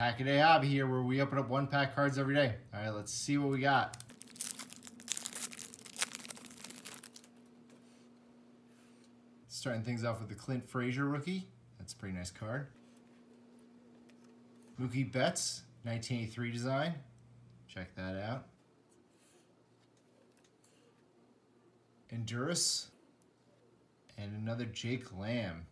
Pack a day hobby here where we open up one pack cards every day. All right, let's see what we got. Starting things off with the Clint Frazier rookie. That's a pretty nice card. Mookie Betts, 1983 design. Check that out. Andrus. And another Jake Lamb.